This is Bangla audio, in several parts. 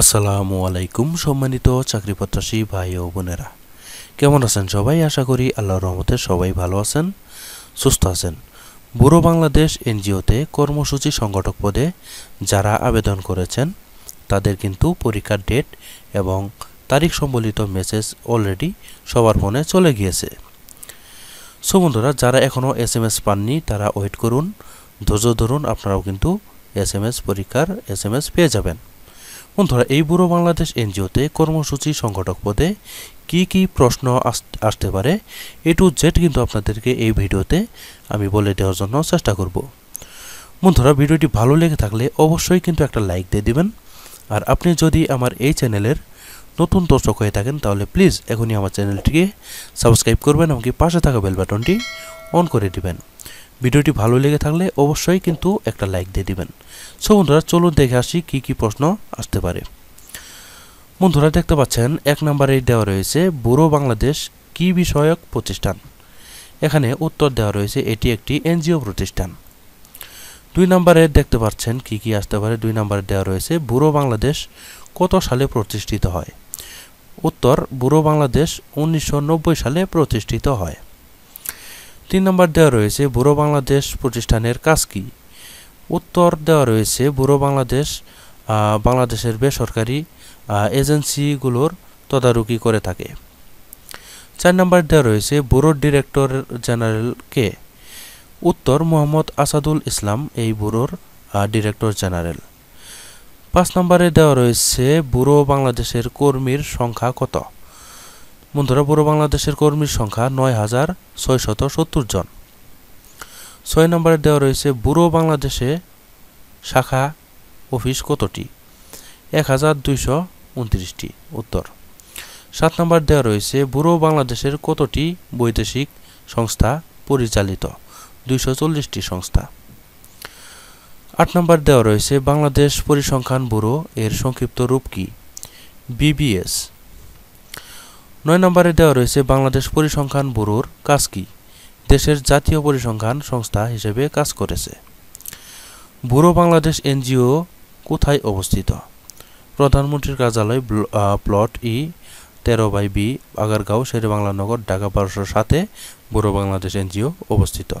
আসসালামু আলাইকুম সম্মানিত চাকরি প্রত্যাশী ভাই ও বোনেরা। কেমন আছেন সবাই? আশা করি আল্লাহর রহমতে সবাই ভালো আছেন, সুস্থ আছেন। বুড়ো বাংলাদেশ এনজিওতে কর্মসূচি সংগঠক পদে যারা আবেদন করেছেন, তাদের কিন্তু পরীক্ষার ডেট এবং তারিখ সম্বলিত মেসেজ অলরেডি সবার ফোনে চলে গিয়েছে। সো বন্ধুরা, যারা এখনও এস এম এস পাননি, তারা ওয়েট করুন। ধৈর্য ধরুন, আপনারাও কিন্তু এস এম এস পরীক্ষার এস এম এস পেয়ে যাবেন। বন্ধুরা, এই বুড়ো বাংলাদেশ এনজিওতে কর্মসূচি সংগঠক পদে কি কি প্রশ্ন আস- আসতে পারে এ টু জেড কিন্তু আপনাদেরকে এই ভিডিওতে আমি বলে দেওয়ার জন্য চেষ্টা করব। বন্ধুরা, ভিডিওটি ভালো লেগে থাকলে অবশ্যই কিন্তু একটা লাইক দিয়ে দিবেন। আর আপনি যদি আমার এই চ্যানেলের নতুন দর্শক হয়ে থাকেন, তাহলে প্লিজ এখনই আমার চ্যানেলটিকে সাবস্ক্রাইব করবেন এমনকি পাশে থাকা বেল বাটনটি অন করে দিবেন। ভিডিওটি ভালো লেগে থাকলে অবশ্যই কিন্তু একটা লাইক দিয়ে দিবেন। সো বন্ধুরা, চলুন দেখে আসি কি কি প্রশ্ন আসতে পারে। বন্ধুরা, দেখতে পাচ্ছেন, এক নম্বরে দেওয়া রয়েছে, বুড়ো বাংলাদেশ কি বিষয়ক প্রতিষ্ঠান? এখানে উত্তর দেওয়া রয়েছে, এটি একটি এনজিও প্রতিষ্ঠান। দুই নম্বরে দেখতে পাচ্ছেন, কি কি আসতে পারে, দুই নম্বরে দেওয়া রয়েছে, বুড়ো বাংলাদেশ কত সালে প্রতিষ্ঠিত হয়? উত্তর, বুড়ো বাংলাদেশ উনিশশো নব্বই সালে প্রতিষ্ঠিত হয়। তিন নম্বর দেওয়া রয়েছে, বুড়ো বাংলাদেশ প্রতিষ্ঠানের কাজ কি? উত্তর দেওয়া রয়েছে, বুড়ো বাংলাদেশ বাংলাদেশের বেসরকারি এজেন্সিগুলোর তদারকি করে থাকে। চার নম্বর দেওয়া রয়েছে ব্যুরোর ডিরেক্টর জেনারেল কে? উত্তর, মোহাম্মদ আসাদুল ইসলাম, এই ব্যুরোর ডিরেক্টর জেনারেল। পাঁচ নম্বরে দেওয়া রয়েছে ব্যুরো বাংলাদেশের কর্মীর সংখ্যা কত? বন্ধুরা বুড়ো বাংলাদেশের কর্মীর সংখ্যা নয় হাজার ছয়শত সত্তর জন। ছয় নম্বরে দেওয়া রয়েছে বুড়ো বাংলাদেশে শাখা অফিস কতটি? এক হাজার দুইশো উনত্রিশটি উত্তর। সাত নম্বর দেওয়া রয়েছে বুড়ো বাংলাদেশের কতটি বৈদেশিক সংস্থা পরিচালিত? দুইশো চল্লিশটি সংস্থা। আট নম্বর দেওয়া রয়েছে, বাংলাদেশ পরিসংখ্যান ব্যুরো এর সংক্ষিপ্ত রূপ কি? বিবিএস। নয় নম্বরে দেওয়া রয়েছে বাংলাদেশ পরিসংখ্যান ব্যুরোর কাজ কি? দেশের জাতীয় পরিসংখ্যান সংস্থা হিসেবে কাজ করেছে। ব্যুরো বাংলাদেশ এনজিও কোথায় অবস্থিত? প্রধানমন্ত্রীর কার্যালয় প্লট ই, তেরো বাই বি, আগারগাঁও শেরে বাংলা নগর ঢাকা বারোশোর সাথে ব্যুরো বাংলাদেশ এনজিও অবস্থিত।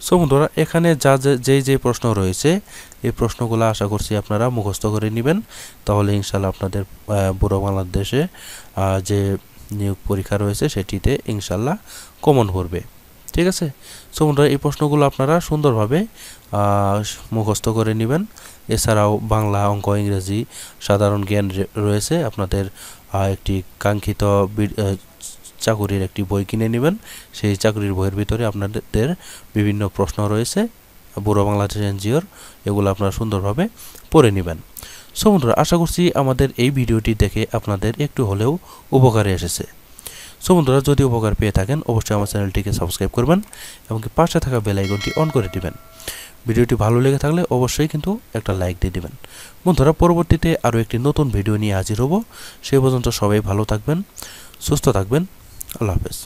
সো বন্ধুরা, এখানে যা যে- যেই যে প্রশ্ন রয়েছে, এই প্রশ্নগুলো আশা করছি আপনারা মুখস্থ করে নেবেন। তাহলে ইনশাল্লাহ আপনাদের ব্যুরো বাংলাদেশে যে নিয়োগ পরীক্ষা রয়েছে, সেটিতে ইনশাল্লাহ কমন পড়বে। ঠিক আছে? সো বন্ধুরা, এই প্রশ্নগুলো আপনারা সুন্দরভাবে মুখস্থ করে নেবেন। এছাড়াও বাংলা অঙ্ক, ইংরেজি সাধারণ জ্ঞান রয়েছে। আপনাদের একটি কাঙ্ক্ষিত চাকুরির একটি বই কিনে নেবেন। সেই চাকরির বইয়ের ভিতরে আপনাদের বিভিন্ন প্রশ্ন রয়েছে। বুড়ো বাংলাদেশ এনজিওর, এগুলো আপনারা সুন্দরভাবে পড়ে নেবেন। সো বন্ধুরা, আশা করছি আমাদের এই ভিডিওটি দেখে আপনাদের একটু হলেও উপকারে এসেছে। সো বন্ধুরা, যদি উপকার পেয়ে থাকেন, অবশ্যই আমার চ্যানেলটিকে সাবস্ক্রাইব করবেন এবং পাশে থাকা বেল আইকনটি অন করে দিবেন। ভিডিওটি ভালো লেগে থাকলে অবশ্যই কিন্তু একটা লাইক দিয়ে দিবেন। বন্ধুরা, পরবর্তীতে আরও একটি নতুন ভিডিও নিয়ে হাজির হব। সেই পর্যন্ত সবাই ভালো থাকবেন, সুস্থ থাকবেন। আল্লাহ হাফেজ।